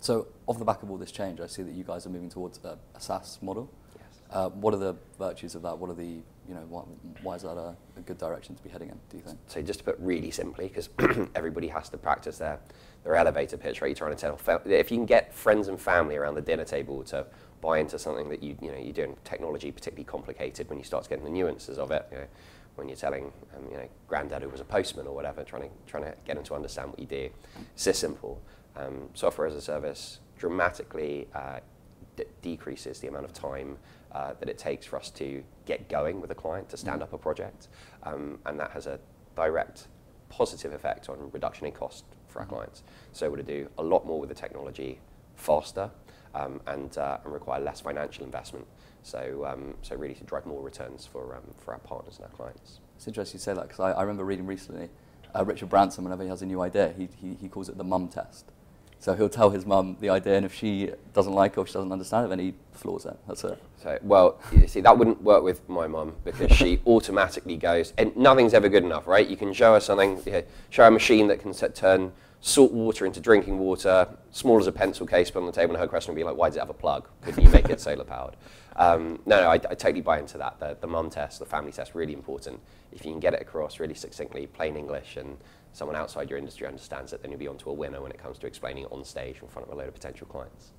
So off the back of all this change, I see that you guys are moving towards a, a SaaS model. Yes. Uh, what are the virtues of that? What are the, you know, why, why is that a, a good direction to be heading in, do you think? So just to put really simply, because everybody has to practice their, their elevator pitch, right? You're trying to tell, if you can get friends and family around the dinner table to buy into something that you, you know, you're doing technology particularly complicated when you start getting the nuances of it, you know, when you're telling, um, you know, granddad who was a postman or whatever, trying to, trying to get them to understand what you do. It's this simple. Um, software as a service dramatically uh, d- decreases the amount of time uh, that it takes for us to get going with a client to stand up a project, um, and that has a direct positive effect on reduction in cost for our clients. So we're to do a lot more with the technology faster um, and, uh, and require less financial investment. So, um, so really to drive more returns for, um, for our partners and our clients. It's interesting you say that because I, I remember reading recently uh, Richard Branson, whenever he has a new idea, he, he, he calls it the mum test. So he'll tell his mum the idea, and if she doesn't like it or she doesn't understand it, then he floors it. That's it. So, well, you see, that wouldn't work with my mum because she automatically goes, and nothing's ever good enough, right? You can show her something, you know, show her a machine that can set, turn salt water into drinking water, small as a pencil case, put on the table, and her question would be like, why does it have a plug? Couldn't you make it solar powered? Um, no, no, I, I totally buy into that. The, the mum test, the family test, really important. If you can get it across really succinctly, plain English, and someone outside your industry understands it, then you'll be onto a winner when it comes to explaining it on stage in front of a load of potential clients.